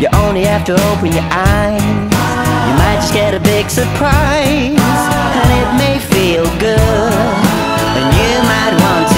You only have to open your eyes. You might just get a big surprise, and it may feel good. And you might want